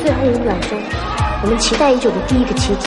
最后一秒钟我们期待已久的第一个奇迹。